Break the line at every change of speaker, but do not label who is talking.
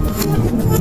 oh, you.